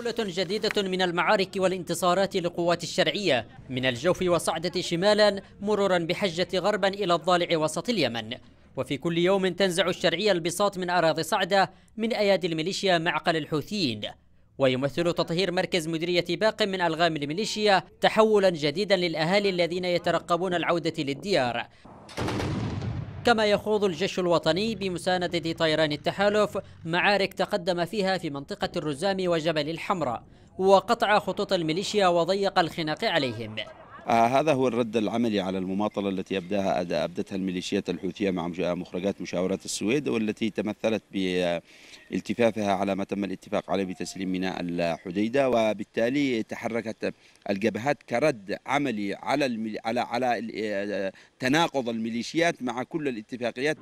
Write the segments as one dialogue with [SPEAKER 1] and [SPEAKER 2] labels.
[SPEAKER 1] جولة جديدة من المعارك والانتصارات لقوات الشرعية. من الجوف وصعدة شمالا مرورا بحجة غربا إلى الضالع وسط اليمن. وفي كل يوم تنزع الشرعية البساط من أراضي صعدة من أيادي الميليشيا معقل الحوثيين. ويمثل تطهير مركز مديرية باق من ألغام الميليشيا تحولا جديدا للأهالي الذين يترقبون العودة للديار. كما يخوض الجيش الوطني بمساندة طيران التحالف معارك تقدم فيها في منطقة الرزام وجبل الحمراء وقطع خطوط الميليشيا وضيق الخناق عليهم.
[SPEAKER 2] هذا هو الرد العملي على المماطلة التي أبداها أبدتها الميليشيات الحوثية مع مخرجات مشاورات السويد والتي تمثلت بالتفافها على ما تم الاتفاق عليه بتسليم ميناء الحديدة. وبالتالي تحركت الجبهات كرد عملي على على على تناقض الميليشيات مع كل الاتفاقيات.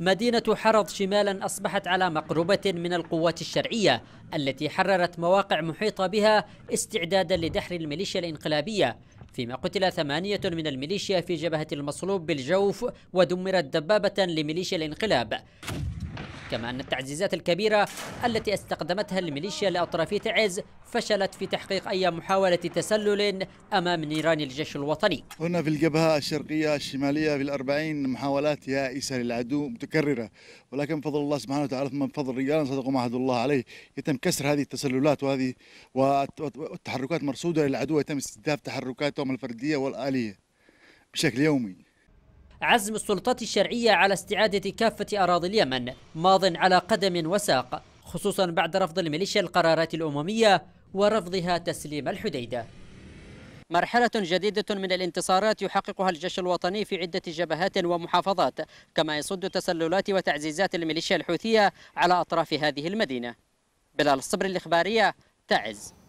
[SPEAKER 1] مدينة حرض شمالا أصبحت على مقربة من القوات الشرعية التي حررت مواقع محيطة بها استعدادا لدحر الميليشيا الإنقلابية. فيما قتل ثمانية من الميليشيا في جبهة المصلوب بالجوف ودمرت دبابة لميليشيا الانقلاب. كما أن التعزيزات الكبيرة التي استخدمتها الميليشيا لأطراف تعز فشلت في تحقيق أي محاولة تسلل أمام نيران الجيش الوطني.
[SPEAKER 3] هنا في الجبهة الشرقية الشمالية في الأربعين محاولات يائسة للعدو متكررة. ولكن بفضل الله سبحانه وتعالى ثم بفضل رجال صدقوا ما عهد الله عليه يتم كسر هذه التسللات وهذه والتحركات مرصودة للعدو يتم استهداف تحركاتهم الفردية والآلية بشكل يومي.
[SPEAKER 1] عزم السلطات الشرعية على استعادة كافة أراضي اليمن ماض على قدم وساق خصوصا بعد رفض الميليشيا القرارات الأممية ورفضها تسليم الحديدة. مرحلة جديدة من الانتصارات يحققها الجيش الوطني في عدة جبهات ومحافظات كما يصد تسللات وتعزيزات الميليشيا الحوثية على أطراف هذه المدينة. بلال الصبر الإخبارية تعز.